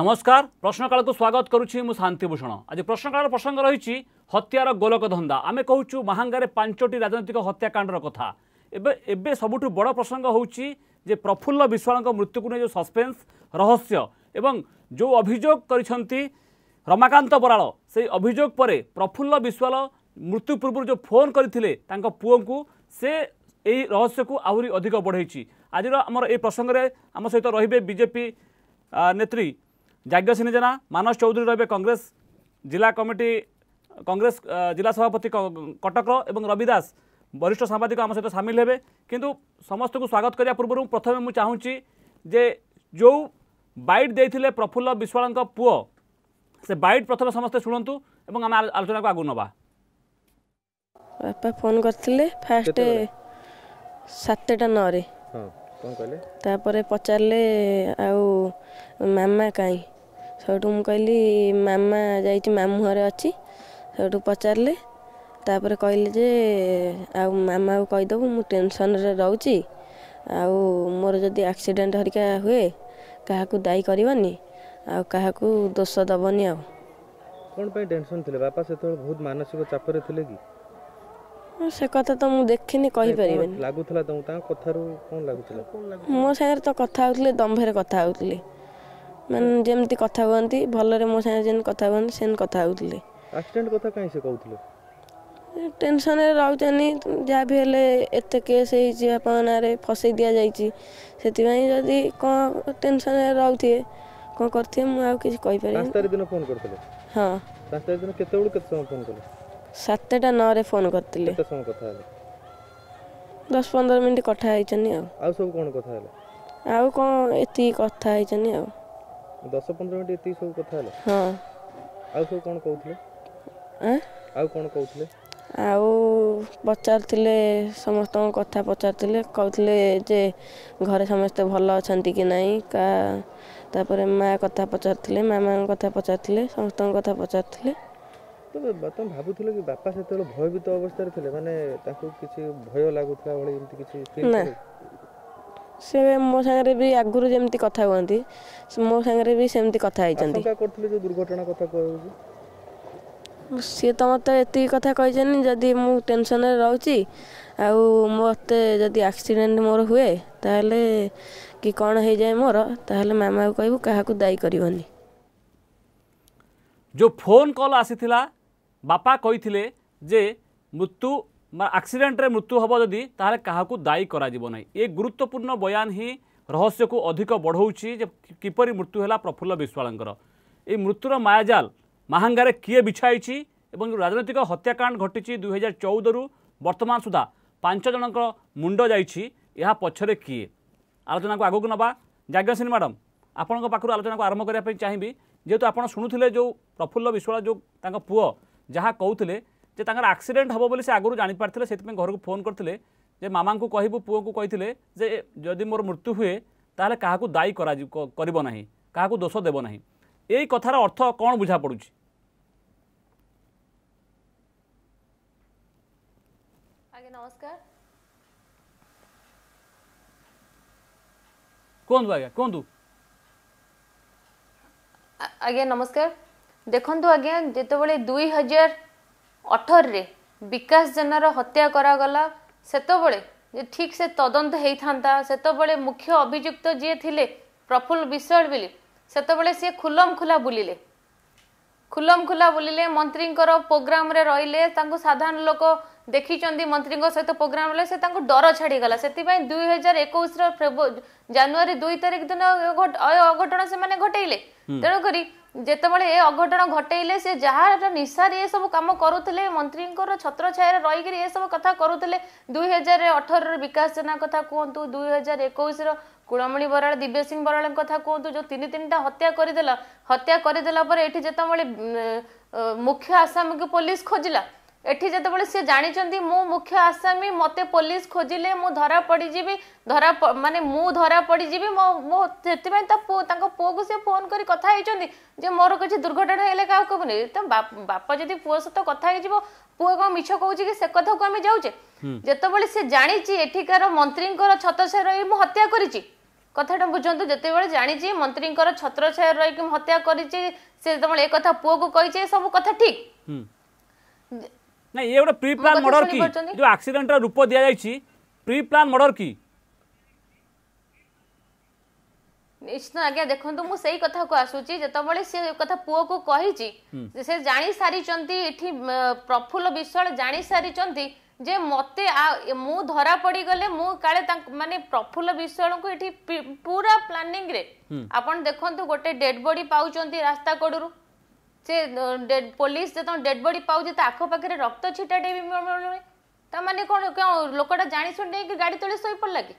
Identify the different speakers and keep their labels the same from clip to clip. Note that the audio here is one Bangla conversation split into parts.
Speaker 1: নমস্কার প্রশ্নকালক স্বাগত করুছি মু শান্তিভূষণ আজ প্রশ্নকালের প্রসঙ্গ রয়েছে হত্যার গোলক ধন্দা আমি কুচু মাহাঙ্গারে পাঁচটি রাজনৈতিক হত্যাকাণ্ডর কথা এবে এবে সবুঠু বড় প্রসঙ্গ হচ্ছে যে প্রফুল্ল বিশ্বালঙ্ মৃত্যুকে নিয়ে যে সসপেন্স রহস্য এবং যে অভিযোগ করেছেন রমাকান্ত বরাল সেই অভিযোগ পরে প্রফুল্ল বিশ্বাল মৃত্যু পূর্ব যে ফোন করে তাঁর পুঁকু সে এই রহস্যকু আহরি অধিক বড়াইছি আজির আমার এই প্রসঙ্গে আমার সহ রহবে বিজেপি নেত্রী যাজ্ঞসিনী সিনি জেনা মানস চৌধুরী রহবে কংগ্রেস জেলা কমিটি কংগ্রেস জেলা সভাপতি কটকর এবং রবি দাস বরিষ্ঠ সাংবাদিক আমার সহ সামিল হবে কিন্তু সমস্ত স্বাগত করা পূর্ব প্রথমে মু চাহুছি যে যে বাইট দিয়ে প্রফুল্ল বিশ্বাল পুয় সে বাইট প্রথমে সমস্তে শুণতু এবং আমি
Speaker 2: আলোচনা আগু নবা বাপা ফোন করলে
Speaker 3: ফার্স্ট সাতটা নরে
Speaker 2: তারপরে পচারলে আউ মামা কাই ସେଇଠୁ ମୁଁ କହିଲି ମାମା ଯାଇଛି ମାମୁଁ ଘରେ ଅଛି ସେଇଠୁ ପଚାରିଲେ ତାପରେ କହିଲେ ଯେ ଆଉ ମାମାକୁ କହିଦେବୁ ମୁଁ ଟେନସନ୍ରେ ରହୁଛି ଆଉ ମୋର ଯଦି ଆକ୍ସିଡେଣ୍ଟ ହରିକା ହୁଏ କାହାକୁ ଦାୟୀ କରିବନି ଆଉ କାହାକୁ ଦୋଷ ଦେବନି ଆଉ
Speaker 3: କ'ଣ ପାଇଁ ଟେନସନ୍ ଥିଲେ ବାପା ସେତେବେଳେ ବହୁତ ମାନସିକ ଚାପରେ ଥିଲେ କି
Speaker 2: ସେ କଥା ତ ମୁଁ ଦେଖିନି କହିପାରିବିନି
Speaker 3: ଲାଗୁଥିଲା ତାଙ୍କ କଥାରୁ କ'ଣ ଲାଗୁଥିଲା
Speaker 2: ମୋ ସାଙ୍ଗରେ ତ କଥା ହେଉଥିଲେ ଦମ୍ଭରେ କଥା ହେଉଥିଲେ ମାନେ ଯେମିତି କଥା ହୁଅନ୍ତି ଭଲରେ ମୋ ସାଙ୍ଗରେ ଯେମିତି କଥା ହୁଅନ୍ତି ସେମିତି କଥା ହେଉଥିଲେ
Speaker 3: ଆକ୍ସିଡେଣ୍ଟ କଥା କାହିଁ ସେ କହୁଥିଲେ
Speaker 2: ଟେନସନରେ ରହୁଛନ୍ତି ଯାହା ବି ହେଲେ ଏତେ କେସ୍ ହେଇଛି ବାପାଙ୍କ ନାଁରେ ଫସେଇ ଦିଆଯାଇଛି ସେଥିପାଇଁ ଯଦି କ'ଣ ଟେନସନରେ ରହୁଥିବେ କ'ଣ କରିଥିବେ ମୁଁ ଆଉ କିଛି
Speaker 3: କହିପାରିବି ପାଞ୍ଚ କରିଥିଲେ
Speaker 2: ହଁ
Speaker 3: ଦିନ କେତେବେଳୁ କେତେ ସମୟ ଫୋନ୍ କଲେ
Speaker 2: ସାତଟା ନଅରେ ଫୋନ୍ କରିଥିଲେ
Speaker 3: କଥା ହେଲେ
Speaker 2: ଦଶ ପନ୍ଦର ମିନିଟ୍ କଥା ହେଇଛନ୍ତି ଆଉ
Speaker 3: ଆଉ ସବୁ କ'ଣ କଥା ହେଲେ
Speaker 2: ଆଉ କ'ଣ ଏତିକି କଥା ହେଇଛନ୍ତି ଆଉ
Speaker 3: দশ পনেরো মিনিট ଏତିକି ସବୁ କଥା ହେଲେ
Speaker 2: ହଁ
Speaker 3: ଆଉ ସବୁ କ'ଣ କହୁଥିଲେ ଆଉ କ'ଣ କହୁଥିଲେ
Speaker 2: ଆଉ ପଚାରୁଥିଲେ ସମସ୍ତଙ୍କ କଥା ପଚାରୁଥିଲେ କହୁଥିଲେ ଯେ ଘରେ ସମସ୍ତେ ଭଲ ଅଛନ୍ତି କି ନାହିଁ କା ତାପରେ ମା କଥା ପଚାରୁଥିଲେ ମାମାଙ୍କ କଥା ପଚାରୁଥିଲେ ସମସ୍ତଙ୍କ କଥା ପଚାରୁଥିଲେ
Speaker 3: ତମେ ଭାବୁଥିଲ କି ବାପା ସେତେବେଳେ ଭୟଭୀତ ଅବସ୍ଥାରେ ଥିଲେ ମାନେ ତାଙ୍କୁ କିଛି ଭୟ ଲାଗୁଥିଲା ଭଳି ଏମିତି କିଛି
Speaker 2: ନା ସେ ମୋ ସାଙ୍ଗରେ ବି ଆଗରୁ ଯେମିତି କଥା ହୁଅନ୍ତି ମୋ ସାଙ୍ଗରେ ବି ସେମିତି କଥା ହେଇଛନ୍ତି ସିଏ ତ ମୋତେ ଏତିକି କଥା କହିଛନ୍ତି ଯଦି ମୁଁ ଟେନସନ୍ରେ ରହୁଛି ଆଉ ମୋତେ ଯଦି ଆକ୍ସିଡେଣ୍ଟ ମୋର ହୁଏ ତାହେଲେ କି କ'ଣ ହେଇଯାଏ ମୋର ତାହେଲେ ମାମାକୁ କହିବୁ କାହାକୁ ଦାୟୀ କରିବନି
Speaker 1: ଯେଉଁ ଫୋନ୍ କଲ୍ ଆସିଥିଲା ବାପା କହିଥିଲେ ଯେ ମୃତ୍ୟୁ ଆକ୍ସିଡେଣ୍ଟରେ ମୃତ୍ୟୁ ହେବ ଯଦି ତାହେଲେ କାହାକୁ ଦାୟୀ କରାଯିବ ନାହିଁ ଏ ଗୁରୁତ୍ୱପୂର୍ଣ୍ଣ ବୟାନ ହିଁ ରହସ୍ୟକୁ অধিক ବଢ଼ଉଛି যে কিপর মৃত্যু হল প্রফুল্ল ବିଶ୍ୱାଳଙ୍କର এই মৃত্যুর মায়াজাল মাহাঙ্গারে কি বিছাইছি এবং রাজনৈতিক হত্যাকাণ্ড ঘটিছি দুই হাজার চৌদ রু বর্তমান সুদ্ধা পাঁচ জনক মুন্ড যাইছি এহা পছরে কি আলোচনা আগুক নবা যাজ্ঞসেনী ম্যাডাম আপনার পাখু আলোচনা আরম্ভ করা চাহিবি যেহেতু আপনার শুণুলে যে প্রফুল্ল বিশ্বাল যে তা পুয় যা কৌলে যে তাঁর আক্সিডেন্ট হব বলে সে আগর জাঁপারি সেই ঘরক ফোন করলে যে মামা কহবু পুঁকু কে যে যদি মোর মৃত্যু হুয়ে তাহলে কাহকু দায়ী করা করব না কাহকু দোষ দেব না এই কথার অর্থ কম বুঝা
Speaker 4: পড়ুছি নমস্কার
Speaker 1: କୁହନ୍ତୁ ଆଜ୍ଞା କୁହନ୍ତୁ
Speaker 4: ଆଜ୍ଞା ନମସ୍କାର ଦେଖନ୍ତୁ ଆଜ୍ଞା ଯେତେବେଳେ ଦୁଇ ଅଠରରେ ବିକାଶ ଜେନାର ହତ୍ୟା କରାଗଲା ସେତେବେଳେ ଯେ ଠିକ୍ ସେ ତଦନ୍ତ ହେଇଥାନ୍ତା ସେତେବେଳେ ମୁଖ୍ୟ ଅଭିଯୁକ୍ତ ଯିଏ ଥିଲେ ପ୍ରଫୁଲ୍ଲ ବିଶ୍ୱାଳ ବୋଲି ସେତେବେଳେ ସିଏ ଖୁଲମ୍ ଖୁଲା ବୁଲିଲେ ଖୁଲମ ଖୁଲା ବୁଲିଲେ ମନ୍ତ୍ରୀଙ୍କର ପ୍ରୋଗ୍ରାମରେ ରହିଲେ ତାଙ୍କୁ ସାଧାରଣ ଲୋକ ଦେଖିଛନ୍ତି ମନ୍ତ୍ରୀଙ୍କ ସହିତ ପ୍ରୋଗ୍ରାମ ହେଲେ ସେ ତାଙ୍କୁ ଡର ଛାଡ଼ିଗଲା ସେଥିପାଇଁ ଦୁଇ ହଜାର ଏକୋଇଶର ଜାନୁଆରୀ ଦୁଇ ତାରିଖ ଦିନ ଅଘଟଣ ସେମାନେ ଘଟେଇଲେ ତେଣୁକରି ଯେତେବେଳେ ଏ ଅଘଟଣ ଘଟେଇଲେ ସେ ଯାହାର ନିଶାରେ ଏସବୁ କାମ କରୁଥିଲେ ମନ୍ତ୍ରୀଙ୍କର ଛତ୍ରଛାୟାରେ ରହିକରି ଏସବୁ କଥା କରୁଥିଲେ ଦୁଇ ହଜାର ଅଠରର ବିକାଶ ଯୋଜନା କଥା କୁହନ୍ତୁ ଦୁଇ ହଜାର ଏକୋଇଶର কুলমণি বরাল দিব্য সিং বরাল কথা কুহতু যে তিন তিনটা হত্যা করেদেলা হত্যা করেদেলা পরে এটি যেত মুখ্য আসামীকে পুলিশ খোঁজিলা এটি যেত সে জাঁচান মু মুখ্য আসামী মতো পুলিশ খোঁজলে মু ধরা পড়ি যাবি ধরা মানে মু ধরা পড়িযি মো সেই তা পুকু সে ফোন করে কথা হয়েছেন যে মোর কিছু দুর্ঘটনা হলে কাউকে কবুনি তো বাপ যদি পুয় সহ কথা হয়ে যাব পুয়ে কম মিছ কৌছি কি সে কথা আমি যাচ্ছে যেতবে সে জাঁচি এঠিকার মন্ত্রীঙ্কর ছতসে রয়ে মু হত্যা করেছি କଥାଟା ବୁଝନ୍ତୁ ଯେତେବେଳେ ଜାଣିଛି ମନ୍ତ୍ରୀଙ୍କର ଛତ୍ରଛାୟା ରହିକି ହତ୍ୟା କରିଛି ସେ ଯେତେବେଳେ ଏ କଥା ପୁଅକୁ କହିଛି ସବୁ କଥା ଠିକ
Speaker 1: ନାଇଁ ଇଏ ଗୋଟେ ପ୍ରି ପ୍ଲାନ୍ ମର୍ଡର୍ କି ଯେଉଁ ଆକ୍ସିଡେଣ୍ଟର ରୂପ
Speaker 4: ନିଶ୍ଚିତ ଆଜ୍ଞା ଦେଖନ୍ତୁ ମୁଁ ସେଇ କଥାକୁ ଆସୁଛି ଯେତେବେଳେ ସେ କଥା ପୁଅକୁ କହିଛି ସେ ଜାଣି ସାରିଛନ୍ତି ଏଠି ପ୍ରଫୁଲ୍ଲ ବିଶ୍ୱାଳ ଜାଣି ସାରିଛନ୍ତି ଯେ ମତେ ମୁଁ ଧରା ପଡିଗଲେ ମୁଁ କାଳେ ତାଙ୍କୁ ମାନେ ପ୍ରଫୁଲ୍ଲ ବିଶ୍ୱାଳଙ୍କୁ ଏଠି ପୁରା ପ୍ଲାନିଂରେ ଆପଣ ଦେଖନ୍ତୁ ଗୋଟେ ଡେଡ୍ ବଡି ପାଉଛନ୍ତି ରାସ୍ତା କଡ଼ରୁ ସେ ପୋଲିସ ଯେତେବେଳେ ଡେଡ୍ ବଡି ପାଉଛି ତା ଆଖପାଖରେ ରକ୍ତ ଛିଟାଟେ ବି ମିଳୁନି ତା ମାନେ କଣ ଲୋକଟା ଜାଣିଶୁଣି ନେଇକି ଗାଡି ତଳେ ଶୋଇପଡ଼ିଲା କି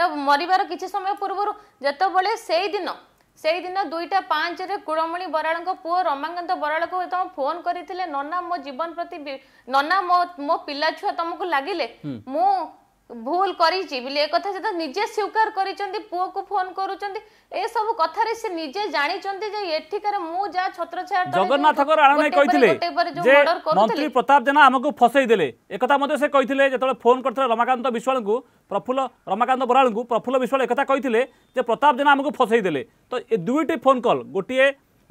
Speaker 4: ତ ମରିବାର କିଛି ସମୟ ପୂର୍ବରୁ ଯେତେବେଳେ ସେଇଦିନ ସେଇଦିନ ଦୁଇଟା ପାଞ୍ଚରେ କୁଳମଣି ବରାଳଙ୍କ ପୁଅ ରମାକାନ୍ତ ବରାଳକୁ ତମେ ଫୋନ କରିଥିଲେ ନନା ମୋ ଜୀବନ ପ୍ରତି ନନା ମୋ ମୋ ପିଲା ଛୁଆ ତମକୁ ଲାଗିଲେ ମୁଁ ভুল করেছি বলে এ কথা যেটা নিজে স্বীকার করেছেন পুয়াকে ফোন করুছেন এসব
Speaker 1: কথার
Speaker 4: সে
Speaker 1: নিজে জাঁচান
Speaker 4: যে এঠিকার
Speaker 1: মু
Speaker 4: যা ছত্রছায়া জগন্নাথ
Speaker 1: ঠাকুর
Speaker 4: আড়ানে কইতিলে
Speaker 1: যে মন্ত্রী প্রতাপ জেনা আমাকে ফসাই দেলে একথা মধ্যে সে কইতিলে যেতবে ফোন করতে রমাকান্ত বিশ্বালকু প্রফুল্ল রমাকান্ত বরালকু প্রফুল্ল বিশ্বাল একথা কইতিলে যে প্রতাপ জেনা আমাকে ফসাই দেলে তো এ দুইটি ফোন কল গোটিয়ে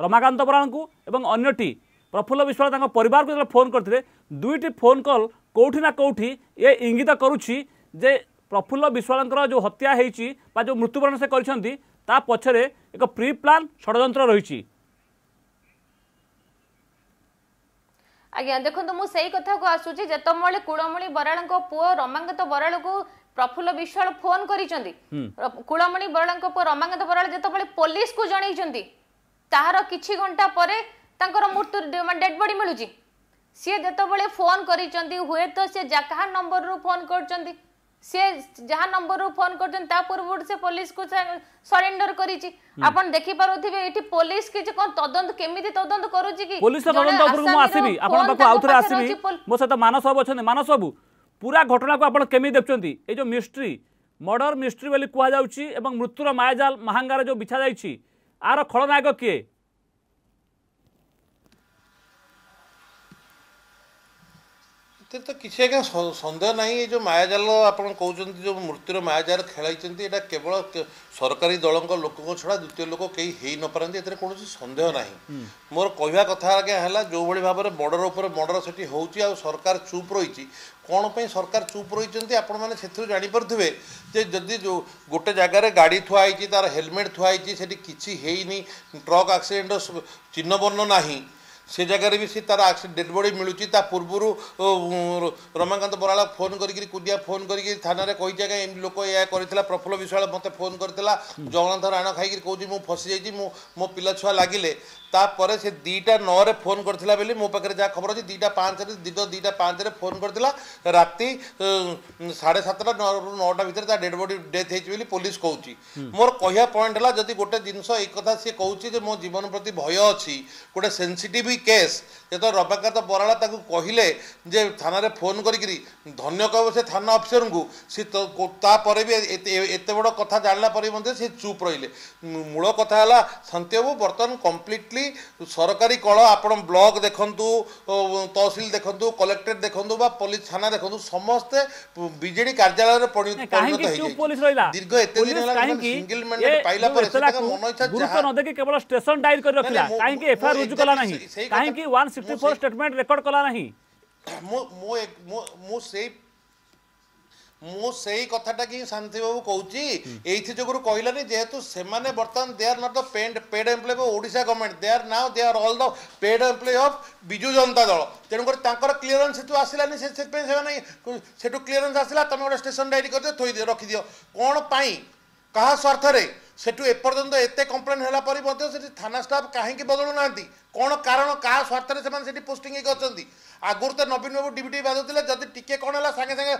Speaker 1: রমাকান্ত বরালকু এবং অন্যটি প্রফুল্ল বিশ্বাল তাঙ্ক পরিবারকু ফোন করতে দুইটি ফোন কল কোটি না কোটি এ ইঙ্গিত করুছি যে ପ୍ରଫୁଲ୍ଲ ବିଶ୍ୱାଳଙ୍କର ଯେଉଁ ହତ୍ୟା ହେଇଛି ବା ଯେଉଁ ମୃତ୍ୟୁବରଣ ସେ କରିଛନ୍ତି ତା ପଛରେ ଏକ ପ୍ରି ପ୍ଲାନ୍ ଷଡ଼ଯନ୍ତ୍ର ରହିଛି
Speaker 4: ଆଜ୍ଞା ଦେଖନ୍ତୁ ମୁଁ ସେଇ କଥାକୁ ଆସୁଛି ଯେତେବେଳେ କୁଳମଣି ବରାଳଙ୍କ ପୁଅ ରମାଙ୍ଗତ ବରାଳକୁ ପ୍ରଫୁଲ୍ଲ ବିଶ୍ୱାଳ ଫୋନ କରିଛନ୍ତି କୁଳମଣି ବରାଳଙ୍କ ପୁଅ ରମାଙ୍ଗତ ବରାଳ ଯେତେବେଳେ ପୋଲିସକୁ ଜଣେଇଛନ୍ତି ତାହାର କିଛି ଘଣ୍ଟା ପରେ ତାଙ୍କର ମୃତ୍ୟୁ ଡେଡ୍ ବଡି ମିଳୁଛି ସିଏ ଯେତେବେଳେ ଫୋନ କରିଛନ୍ତି ହୁଏତ ସେ କାହା ନମ୍ବରରୁ ଫୋନ କରିଛନ୍ତି সে যা নম্বর ফোন করছেন তা পূর্বর সে পুলিশ কু সরেন্ডর করেছি আপন দেখি পারুথিবে এটি পুলিশ কিছু কোন তদন্ত কেমিতি তদন্ত
Speaker 1: করুছি
Speaker 4: কি
Speaker 1: পুলিশ তদন্ত উপরକୁ
Speaker 4: ମୁଁ
Speaker 1: ଆସିବି ଆପଣ ପାଖକୁ ଆଉଥରେ ଆସିବି ମୋ ସହିତ ମାନସ ବାବୁ ଅଛନ୍ତି ମାନସ ବାବୁ ପୁରା ଘଟଣାକୁ ଆପଣ କେମିତି ଦେଖୁଛନ୍ତି ଏଇ ଯେଉଁ ମିଷ୍ଟ୍ରି ମର୍ଡର ମିଷ୍ଟ୍ରି ବୋଲି କୁହାଯାଉଛି ଏବଂ ମୃତ୍ୟୁର ମାୟାଜାଲ ମାହାଙ୍ଗାର ଯେଉଁ ବିଛାଯାଇଛି ଆର ଖଳନାୟକ କିଏ
Speaker 5: ସେଥିରେ ତ କିଛି ଆଜ୍ଞା ସନ୍ଦେହ ନାହିଁ ଏ ଯେଉଁ ମାୟାଜାଲ ଆପଣ କହୁଛନ୍ତି ଯେଉଁ ମୃତ୍ୟୁର ମାୟାଜାଲ ଖେଳାଇଛନ୍ତି ଏଇଟା କେବଳ ସରକାରୀ ଦଳଙ୍କ ଲୋକଙ୍କ ଛଡ଼ା ଦ୍ୱିତୀୟ ଲୋକ କେହି ହେଇ ନପାରନ୍ତି ଏଥିରେ କୌଣସି ସନ୍ଦେହ ନାହିଁ ମୋର କହିବା କଥା ଆଜ୍ଞା ହେଲା ଯେଉଁଭଳି ଭାବରେ ବର୍ଡ଼ର ଉପରେ ବର୍ଡ଼ର ସେଠି ହେଉଛି ଆଉ ସରକାର ଚୁପ୍ ରହିଛି କ'ଣ ପାଇଁ ସରକାର ଚୁପ୍ ରହିଛନ୍ତି ଆପଣମାନେ ସେଥିରୁ ଜାଣିପାରୁଥିବେ ଯେ ଯଦି ଯେଉଁ ଗୋଟେ ଜାଗାରେ ଗାଡ଼ି ଥୁଆ ହେଇଛି ତା'ର ହେଲମେଟ୍ ଥୁଆ ହେଇଛି ସେଠି କିଛି ହେଇନି ଟ୍ରକ୍ ଆକ୍ସିଡେଣ୍ଟର ଚିହ୍ନବର୍ଣ୍ଣ ନାହିଁ ସେ ଜାଗାରେ ବି ସେ ତାର ଡେଡ଼ ବଡ଼ି ମିଳୁଛି ତା ପୂର୍ବରୁ ରମାକାନ୍ତ ବରାଳ ଫୋନ୍ କରିକି କୁଦିଆ ଫୋନ୍ କରିକି ଥାନାରେ କହିଛି ଆଜ୍ଞା ଏମିତି ଲୋକ ଏହା କରିଥିଲା ପ୍ରଫୁଲ୍ଲ ବିଶ୍ୱାଳ ମୋତେ ଫୋନ୍ କରିଥିଲା ଜଗନ୍ନାଥ ରାଣ ଖାଇକିରି କହୁଛି ମୁଁ ଫସିଯାଇଛି ମୁଁ ମୋ ପିଲା ଛୁଆ ଲାଗିଲେ ତାପରେ ସେ ଦୁଇଟା ନଅରେ ଫୋନ୍ କରିଥିଲା ବୋଲି ମୋ ପାଖରେ ଯାହା ଖବର ଅଛି ଦୁଇଟା ପାଞ୍ଚରେ ଦିନ ଦୁଇଟା ପାଞ୍ଚରେ ଫୋନ୍ କରିଥିଲା ରାତି ସାଢ଼େ ସାତଟା ନଅରୁ ନଅଟା ଭିତରେ ତା ଡେଡ଼୍ ବଡ଼ି ଡେଥ୍ ହେଇଛି ବୋଲି ପୋଲିସ କହୁଛି ମୋର କହିବା ପଏଣ୍ଟ ହେଲା ଯଦି ଗୋଟେ ଜିନିଷ ଏଇ କଥା ସିଏ କହୁଛି ଯେ ମୋ ଜୀବନ ପ୍ରତି ଭୟ ଅଛି ଗୋଟେ ସେନ୍ସିଟିଭ୍ କେସ୍ ଯେତେବେଳେ ରବାକାନ୍ତ ବରାଳା ତାକୁ କହିଲେ ଯେ ଥାନାରେ ଫୋନ୍ କରିକିରି ଧନ୍ୟ କହିବ ସେ ଥାନା ଅଫିସରଙ୍କୁ ସେ ତାପରେ ବି ଏତେ ବଡ଼ କଥା ଜାଣିଲା ପରେ ମଧ୍ୟ ସେ ଚୁପ୍ ରହିଲେ ମୂଳ କଥା ହେଲା ଶାନ୍ତିବାବୁ ବର୍ତ୍ତମାନ କମ୍ପ୍ଲିଟଲି সরকারি কল আপনার ব্লক দেখুন তহসিল দেখুন কলেক্টরেট দেখুন বা পুলিশ থানা দেখুন সমস্তে বিজেডি কার্যালয়ের পরিণত হয়েছে
Speaker 1: দীর্ঘ
Speaker 5: এত
Speaker 1: দিন হল সিঙ্গল
Speaker 5: ম্যান্ডেট
Speaker 1: পাইলা
Speaker 5: পরে সেটাকে মন
Speaker 1: ইচ্ছা
Speaker 5: গুরুত্ব
Speaker 1: ন
Speaker 5: দেখি
Speaker 1: কেবল
Speaker 5: স্টেশন ডাইল
Speaker 1: করে
Speaker 5: রাখিলা কাহিকি এফআইআর
Speaker 1: রুজু
Speaker 5: কলা নাহি
Speaker 1: কাহিকি
Speaker 5: 164
Speaker 1: স্টেটমেন্ট রেকর্ড কলা নাহি মু মু মু
Speaker 5: সেই ମୁଁ ସେଇ କଥାଟା କି ଶାନ୍ତି ବାବୁ କହୁଛି ଏଇଥି ଯୋଗୁଁ କହିଲାନି ଯେହେତୁ ସେମାନେ ବର୍ତ୍ତମାନ they are not the paid paid employee of Odisha government they are now they are all the paid employee of Biju Janata Dal ତେଣୁକରି ତାଙ୍କର କ୍ଲିୟରାନ୍ସ ସେଠୁ ଆସିଲାନି ସେଥିପାଇଁ ସେମାନେ ସେଠୁ କ୍ଲିୟରାନ୍ସ ଆସିଲା ତମେ ଗୋଟେ ଷ୍ଟେସନ୍ ଡାଇରି କରିଦିଅ ଥୋଇଦିଅ ରଖିଦିଅ କ'ଣ ପାଇଁ କାହା ସ୍ୱାର୍ଥରେ সেটু এপর্যন্ত এতে কমপ্লেন হলা পরে মধ্যে সেটি থানা স্টাফ কাহিঁকি বদলু না কোণ কারণ কাহা স্বার্থে সে সেটি পোস্টিং হয়ে অনেক আগুর তো নবীন বাবু ডিবিটি বাজুলে যদি টিকি কোণ হল সাংে সাংে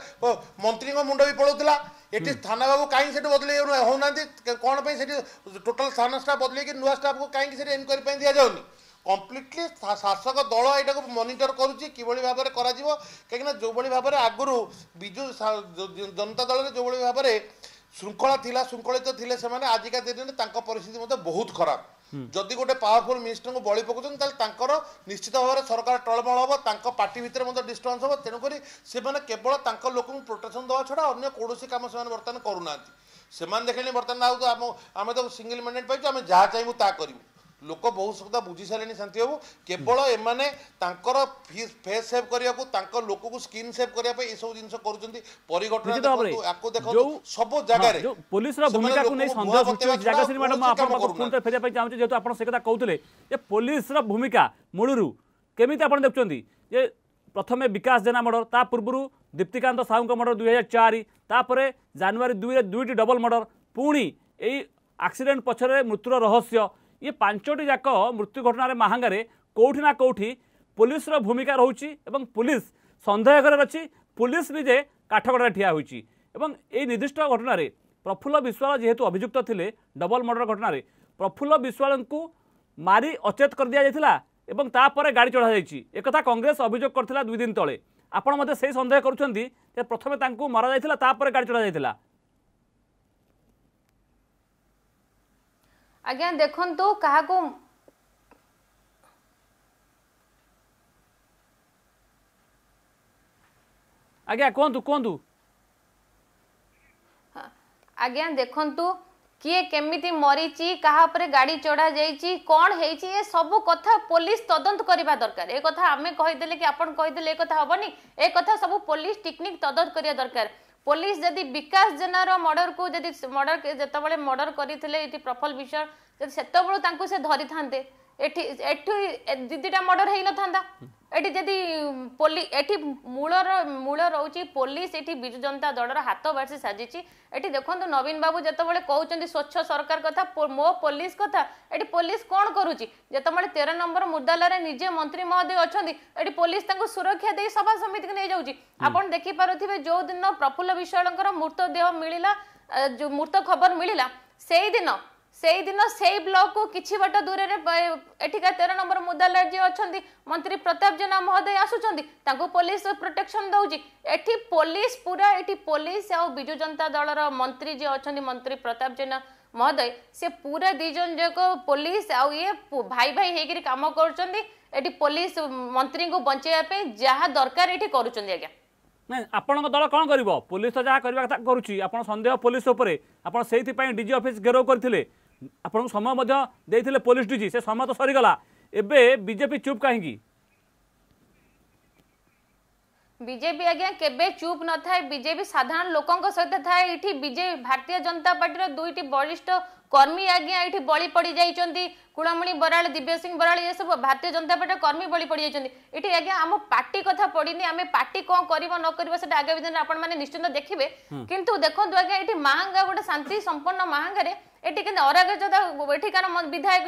Speaker 5: মন্ত্রী মুন্ড বি পড়াউলা এটি থানা বাবু কাহি সেটি বদলি হো না কোণ সেটি টোটাল থানা স্টাফ বদলাইকি নূয়া স্টাফ কাহি সেটি এনকোয়ারি দিয়া যাওনি কমপ্লিটলি শাসক দল এটা মনিটর করুছি কিভাবে ভাবে করা কিনা যেভাবে ভাবে আগর বিজু জনতা দলের যেভাবে ভাবে ଶୃଙ୍ଖଳା ଥିଲା ଶୃଙ୍ଖଳିତ ଥିଲେ ସେମାନେ ଆଜିକା ଦିନରେ ତାଙ୍କ ପରିସ୍ଥିତି ମଧ୍ୟ ବହୁତ ଖରାପ ଯଦି ଗୋଟେ ପାୱାରଫୁଲ ମିନିଷ୍ଟରଙ୍କୁ ବଳି ପକାଉଛନ୍ତି ତାହେଲେ ତାଙ୍କର ନିଶ୍ଚିତ ଭାବରେ ସରକାର ଟଳମଳ ହେବ ତାଙ୍କ ପାର୍ଟି ଭିତରେ ମଧ୍ୟ ଡିଷ୍ଟର୍ବାନ୍ସ ହେବ ତେଣୁକରି ସେମାନେ କେବଳ ତାଙ୍କ ଲୋକଙ୍କୁ ପ୍ରୋଟେକ୍ସନ୍ ଦେବା ଛଡ଼ା ଅନ୍ୟ କୌଣସି କାମ ସେମାନେ ବର୍ତ୍ତମାନ କରୁନାହାନ୍ତି ସେମାନେ ଦେଖିଲେ ବର୍ତ୍ତମାନ ଆଉ ଆମ ଆମେ ତ ସିଙ୍ଗିଲ୍ ମ୍ୟାଣ୍ଡେଟ୍ ପାଇଛୁ ଆମେ ଯାହା ଚାହିଁବୁ ତାହା କରିବୁ লোক
Speaker 1: বহু সুদ্ধা
Speaker 5: বুঝি
Speaker 1: সারে
Speaker 5: শান্তি
Speaker 1: বাবু
Speaker 5: কেবল
Speaker 1: এমানে
Speaker 5: তাঁর
Speaker 1: ফেস সেভ করা
Speaker 5: তাঁর লোক
Speaker 1: স্কিন সেভ
Speaker 5: করা
Speaker 1: এইসব জিনিস করছেন পরিঘটনা দেখুন ভূমিকা সে কথা কৌলে যে পুলিশর ভূমিকা মূলর কেমিতি আপনার দেখুম যে প্রথমে বিকাশ জেনা মর্ডর তা পূর্বর দীপ্তিকান্ত সাহুঙ্ মর্ডর দুই হাজার চারি তাপরে জানুয়ারি দুই দুইটি ডবল মর্ডর পুঁ এই আক্সিডেন্ট পছরে মৃত্যুর রহস্য ଇଏ ପାଞ୍ଚଟି ଯାକ ମୃତ୍ୟୁ ଘଟଣାରେ ମାହାଙ୍ଗାରେ କେଉଁଠି ନା କେଉଁଠି ପୋଲିସର ଭୂମିକା ରହୁଛି ଏବଂ ପୋଲିସ ସନ୍ଦେହ ଘରରେ ଅଛି ପୋଲିସ ନିଜେ କାଠଗଡ଼ାରେ ଠିଆ ହୋଇଛି ଏବଂ ଏହି ନିର୍ଦ୍ଦିଷ୍ଟ ଘଟଣାରେ ପ୍ରଫୁଲ୍ଲ ବିଶ୍ୱାଳ ଯେହେତୁ ଅଭିଯୁକ୍ତ ଥିଲେ ଡବଲ ମର୍ଡ଼ର ଘଟଣାରେ ପ୍ରଫୁଲ୍ଲ ବିଶ୍ୱାଳଙ୍କୁ ମାରି ଅଚେତ କରିଦିଆଯାଇଥିଲା ଏବଂ ତାପରେ ଗାଡ଼ି ଚଢ଼ାଯାଇଛି ଏକଥା କଂଗ୍ରେସ ଅଭିଯୋଗ କରିଥିଲା ଦୁଇ ଦିନ ତଳେ ଆପଣ ମଧ୍ୟ ସେହି ସନ୍ଦେହ କରୁଛନ୍ତି ଯେ ପ୍ରଥମେ ତାଙ୍କୁ ମରାଯାଇଥିଲା ତାପରେ ଗାଡ଼ି ଚଢ଼ାଯାଇଥିଲା
Speaker 4: अज्ञा देखूँ
Speaker 1: क्या को अज्ञा
Speaker 4: कौन तू कौन किए केमी मरी गाड़ी चढ़ा जा कौन हो सब कथा पुलिस तदंत करवा दरकार एक आम कहीदे कि आपन कहीदे एक हेनी एक सब पुलिस टिकनिक तदंत करवा दरकार ପୋଲିସ ଯଦି ବିକାଶ ଜେନାର ମର୍ଡରକୁ ଯଦି ମର୍ଡର ଯେତେବେଳେ ମର୍ଡର କରିଥିଲେ ଏଠି ପ୍ରଫୁଲ ବିଶ୍ୱାଳ ଯଦି ସେତେବେଳେ ତାଙ୍କୁ ସେ ଧରିଥାନ୍ତେ ଏଠି ଏଠି ଦିଦିଟା ମର୍ଡର ହେଇନଥାନ୍ତା এটি যদি পলি এটি মূলর মূল রয়েছে পুলিশ এটি বিজু জনতা দলর হাত বাড়ি সাজিছি এটি দেখুন নবীন বাবু যেতবে কৌন স্বচ্ছ সরকার কথা মো পুলিশ কথা এটি পুলিশ কোণ করুচি যেতবে তের নম্বর মুদালে নিজে মন্ত্রী মহোদয় অনেক এটি পুলিশ তাঁর সুরক্ষা দিয়ে সভা সমিতি নিয়ে যাচ্ছি আপনার দেখিপারে যেদিন প্রফুল্ল বিশ্বালঙ্কর মৃতদেহ মিলা মৃত খবর মিলা সেইদিন ସେଇଦିନ ସେଇ ବ୍ଲକକୁ କିଛି ବାଟ ଦୂରରେ ଏଠିକା ତେର ନମ୍ବର ମୁଦାଲାର ଯିଏ ଅଛନ୍ତି ମନ୍ତ୍ରୀ ପ୍ରତାପ ଜେନା ମହୋଦୟ ଆସୁଛନ୍ତି ତାଙ୍କୁ ପୋଲିସ ପ୍ରୋଟେକ୍ସନ ଦେଉଛି ଏଠି ପୋଲିସ ପୁରା ଏଠି ପୋଲିସ ଆଉ ବିଜୁ ଜନତା ଦଳର ମନ୍ତ୍ରୀ ଯିଏ ଅଛନ୍ତି ମନ୍ତ୍ରୀ ପ୍ରତାପ ଜେନା ମହୋଦୟ ସେ ପୁରା ଦୁଇ ଜଣ ଯାକ ପୋଲିସ ଆଉ ଇଏ ଭାଇ ଭାଇ ହେଇକିରି କାମ କରୁଛନ୍ତି ଏଠି ପୋଲିସ ମନ୍ତ୍ରୀଙ୍କୁ ବଞ୍ଚାଇବା ପାଇଁ ଯାହା ଦରକାର ଏଠି କରୁଛନ୍ତି ଆଜ୍ଞା
Speaker 1: ନାଇଁ ଆପଣଙ୍କ ଦଳ କ'ଣ କରିବ ପୋଲିସ ତ ଯାହା କରିବା କଥା କରୁଛି ଆପଣ ସନ୍ଦେହ ପୋଲିସ ଉପରେ ଆପଣ ସେଇଥିପାଇଁ ଡିଜି ଅଫିସ ଘେରାଉ କରିଥିଲେ আপনার সময় দিয়ে পুলিশ ডিজি সে সময়
Speaker 4: তো সরিগলা এবে বিজেপি চুপ কী বিজেপি আজ্ঞা কেবে চুপ নথায় বিজেপি সাধারণ লোক সহিত থাকে এটি বিজেপি ভারতীয় জনতা পার্টির দুইটি বরিষ্ঠ কর্মী আজ্ঞা এটি বলি পড়ি যাই কুড়মণি বরাল দিব্য সিং বরাল এসব ভারতীয় জনতা পার্টির কর্মী বলি পড়ি যাই এটি আজ্ঞা আম পার্টি কথা পড়িনি আমি পার্টি কম করব ন করব সেটা আগামী দিনে আপনার নিশ্চিন্ত দেখবে কিন্তু দেখুন আজ্ঞা এটি মাহাঙ্গা গোটে শান্তি সম্পন্ন মাহাঙ্গারে এটি কিন্তু অরাগজতা এঠিকার বিধায়ক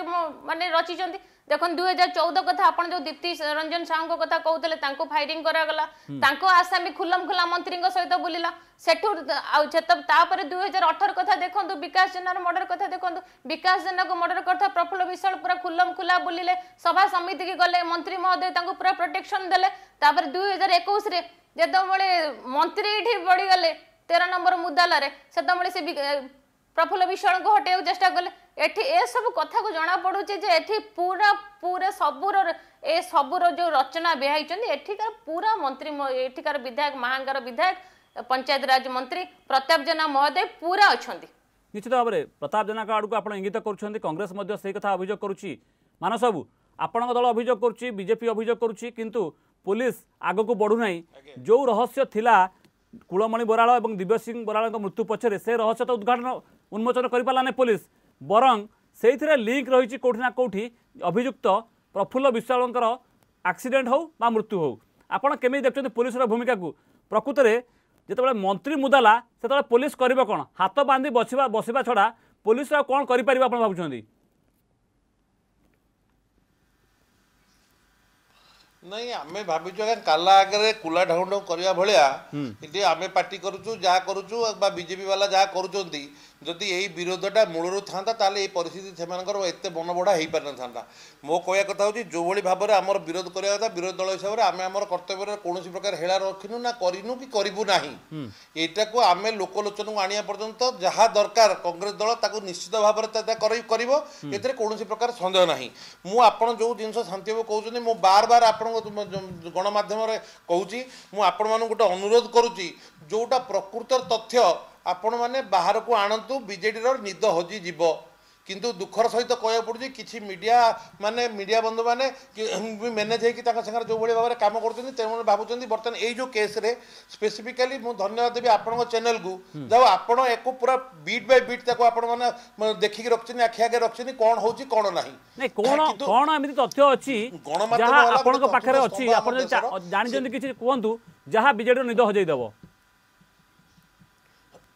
Speaker 4: মানে রচিছেন দেখুন দুই হাজার চৌদ কথা আপনার যে দীপ্তি রঞ্জন সাহুঙ্ কথা কৌলে তা ফাইরিং করাগলা তাঁর আসামি খুলম খুলা মন্ত্রী সহিত বুলিলা সেঠু তাপরে দুই হাজার অঠর কথা দেখুন বিকাশ জেনার মর্ডর কথা দেখুন বিকাশ জেনাকে মর্ডর কথা প্রফুল্ল বিশাল পুরা খুলম খুলা বুলিলে সভা সমিতি কি গলে মন্ত্রী মহোদয় তাঁর পুরা প্রোটেকশন দেলে তাপরে দুই হাজার একুশে যেতবে মন্ত্রী এটি বড়িগলে তের নম্বর মুদালারে সেতবে সে ପ୍ରଫୁଲ୍ଲ ଭୀଷଣଙ୍କୁ ହଟେଇବାକୁ ଚେଷ୍ଟା କଲେ ଏଠି ଏସବୁ କଥାକୁ ଜଣାପଡ଼ୁଛି ଯେ ଏଠି ପୁରା ପୁରା ସବୁର ଏ ସବୁର ଯେଉଁ ରଚନା ବିହାଇଛନ୍ତି ଏଠିକାର ପୁରା ମନ୍ତ୍ରୀ ଏଠିକାର ବିଧାୟକ ମାଆଙ୍କର ବିଧାୟକ ପଞ୍ଚାୟତରାଜ ମନ୍ତ୍ରୀ ପ୍ରତାପ ଜେନା ମହୋଦୟ ପୁରା ଅଛନ୍ତି
Speaker 1: ନିଶ୍ଚିତ ଭାବରେ ପ୍ରତାପ ଜେନାଙ୍କ ଆଡ଼କୁ ଆପଣ ଇଙ୍ଗିତ କରୁଛନ୍ତି କଂଗ୍ରେସ ମଧ୍ୟ ସେହି କଥା ଅଭିଯୋଗ କରୁଛି ମାନସବୁ ଆପଣଙ୍କ ଦଳ ଅଭିଯୋଗ କରୁଛି ବିଜେପି ଅଭିଯୋଗ କରୁଛି କିନ୍ତୁ ପୋଲିସ ଆଗକୁ ବଢ଼ୁନାହିଁ ଯେଉଁ ରହସ୍ୟ ଥିଲା କୁଳମଣି ବରାଳ ଏବଂ ଦିବ୍ୟ ସିଂ ବରାଳଙ୍କ ମୃତ୍ୟୁ ପଛରେ ସେ ରହସ୍ୟ ତ ଉଦ୍ଘାଟନ উন্মোচন করে পালা না পুলিশ বরং সেইথিরে লিঙ্ক রয়েছে কোটি না কোটি অভিযুক্ত প্রফুল্ল বিশ্বালঙ্কর আক্সিডেন্ট হোক বা মৃত্যু হোক আপনার কেমি দেখছেন পুলিশর ভূমিকা প্রকৃতরে যেতবে মন্ত্রী মুদালা সেতবে পুলিশ করব কোণ হাত বাঁধি বসবা বসবা ছড়া পুলিশ আর কোণ করে পার আপনার ভাবুন
Speaker 5: ନାଇଁ ଆମେ ଭାବିଛୁ ଆଜ୍ଞା କାଲା ଆଗରେ କୁଲା ଢାଉଣ୍ଡ କରିବା ଭଳିଆ ଏଠି ଆମେ ପାର୍ଟି କରୁଛୁ ଯାହା କରୁଛୁ ବା ବିଜେପି ବାଲା ଯାହା କରୁଛନ୍ତି ଯଦି ଏହି ବିରୋଧଟା ମୂଳରୁ ଥାନ୍ତା ତାହେଲେ ଏହି ପରିସ୍ଥିତି ସେମାନଙ୍କର ଏତେ ମନବଢ଼ା ହେଇପାରିନଥାନ୍ତା ମୋ କହିବା କଥା ହେଉଛି ଯେଉଁଭଳି ଭାବରେ ଆମର ବିରୋଧ କରିବା କଥା ବିରୋଧୀ ଦଳ ହିସାବରେ ଆମେ ଆମର କର୍ତ୍ତବ୍ୟରେ କୌଣସି ପ୍ରକାର ହେଳା ରଖିନୁ ନା କରିନୁ କି କରିବୁ ନାହିଁ ଏଇଟାକୁ ଆମେ ଲୋକଲୋଚନକୁ ଆଣିବା ପର୍ଯ୍ୟନ୍ତ ଯାହା ଦରକାର କଂଗ୍ରେସ ଦଳ ତାକୁ ନିଶ୍ଚିତ ଭାବରେ ତା କରିବ ଏଥିରେ କୌଣସି ପ୍ରକାର ସନ୍ଦେହ ନାହିଁ ମୁଁ ଆପଣ ଯେଉଁ ଜିନିଷ ଶାନ୍ତିବାବୁ କହୁଛନ୍ତି ମୁଁ ବାର ବାର ଆପଣଙ୍କ ଗଣମାଧ୍ୟମରେ କହୁଛି ମୁଁ ଆପଣମାନଙ୍କୁ ଗୋଟେ ଅନୁରୋଧ କରୁଛି ଯେଉଁଟା ପ୍ରକୃତ ତଥ୍ୟ ଆପଣମାନେ ବାହାରକୁ ଆଣନ୍ତୁ ବିଜେଡ଼ିର ନିଦ ହଜିଯିବ କିନ୍ତୁ ଦୁଃଖର ସହିତ କହିବାକୁ ପଡ଼ୁଛି କିଛି ମିଡ଼ିଆ ମାନେ ମିଡ଼ିଆ ବନ୍ଧୁମାନେ ମ୍ୟାନେଜ୍ ହେଇକି ତାଙ୍କ ସାଙ୍ଗରେ ଯେଉଁଭଳି ଭାବରେ କାମ କରୁଛନ୍ତି ତେଣୁ ଭାବୁଛନ୍ତି ବର୍ତ୍ତମାନ ଏଇ ଯେଉଁ କେସ୍ରେ ସ୍ପେସିଫିକାଲି ମୁଁ ଧନ୍ୟବାଦ ଦେବି ଆପଣଙ୍କ ଚ୍ୟାନେଲ୍କୁ ଯାଉ ଆପଣ ୟାକୁ ପୁରା ବିଟ୍ ବାଇ ବିଟ୍ ତାକୁ ଆପଣମାନେ ଦେଖିକି ରଖିଛନ୍ତି ଆଖି ଆଗରେ ରଖିଛନ୍ତି କ'ଣ ହେଉଛି କ'ଣ ନାହିଁ
Speaker 1: କ'ଣ କ'ଣ ଏମିତି ତଥ୍ୟ ଅଛି
Speaker 5: ଗଣମାଧ୍ୟମ
Speaker 1: ଆପଣଙ୍କ ପାଖରେ ଅଛି ଆପଣ ଜାଣିଛନ୍ତି କିଛି କୁହନ୍ତୁ ଯାହା ବିଜେଡ଼ିର ନିଦ ହଜାଇ ଦେବ